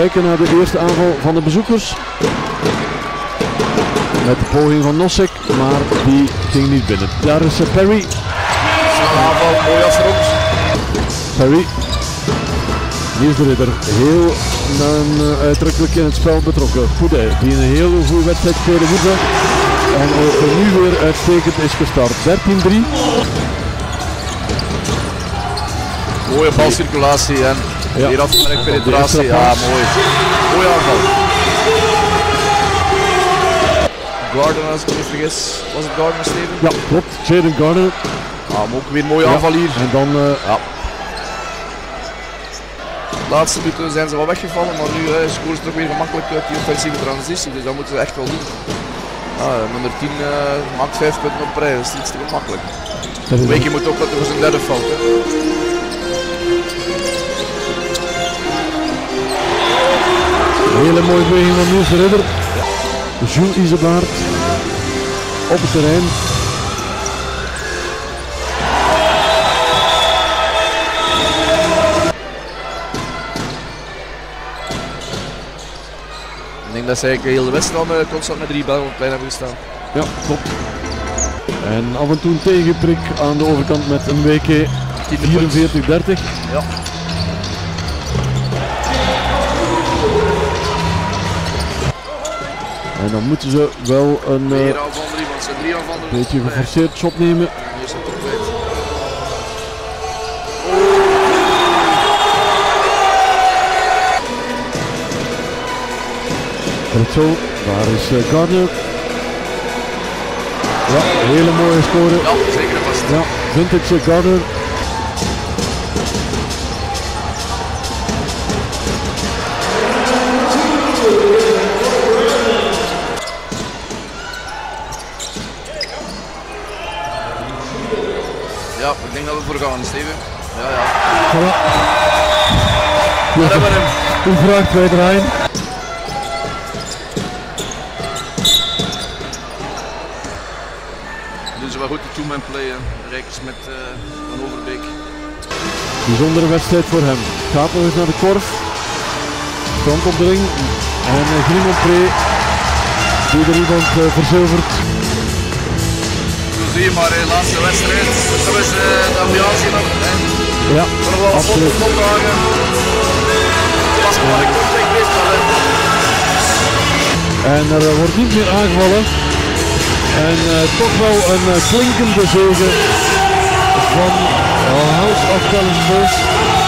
kijken naar de eerste aanval van de bezoekers. Met de poging van Nossek, maar die ging niet binnen. Daar is eh, Perry. Aanval, mooi afgerond. Perry. Niels de Ridder, heel uh, uitdrukkelijk in het spel betrokken. Goede, die een heel goede wedstrijd spelen woensdag. En ook nu weer uitstekend is gestart. 13-3. Mooie balcirculatie en Ja. hier afgemerkt penetratie. Ja, mooi. Mooie aanval. Gordon, als ik me niet vergis, was het Gordon, Steven? Ja, klopt. Jaden Garner. Ja, maar ook weer een mooie Ja. aanval hier. En dan eh, Ja. De laatste minuten zijn ze wel weggevallen, maar nu eh, scoren ze toch weer gemakkelijk uit die offensieve transitie, dus dat moeten ze echt wel doen. Ja, nummer 10 eh, maakt 5 punten op rij, dat is iets te gemakkelijk. Weken moet opletten voor zijn derde fout. Hè. Hele mooie beweging van Niels de Ridder. Jules Isebaard op het terrein. Ik denk dat ze eigenlijk heel de wedstrijd eh, constant met drie bellen op het plein hebben gestaan. Ja, klopt. En af en toe een tegenprik aan de overkant met een WK 44-30. Ja. En dan moeten ze wel een eh, beetje geforceerd shot nemen. Zo, daar is eh, Gardner. Ja, hele mooie score. Ja, zeker vast. Ja, vintage Gardner. Ja, ik denk dat we voor gaan, Steven. Ja, ja. Voilà. Daar hebben we hem. Hoe vraagt wij draaien? Doen ze wel goed de two-man play, hè. Rijkers met eh, Van Overbeek. Bijzondere wedstrijd voor hem. Gaat nog eens naar de korf. Stand op de ring. En uh, Grimonpré die de rebound eh, verzilvert. Zo maar, hè, laatste wedstrijd. Dat is eh, de ambiance nog. hè. Ja, absoluut. foto ophangen. Het was geweest. En er eh, wordt niet meer aangevallen. En eh, toch wel een eh, klinkende zege van eh, House of.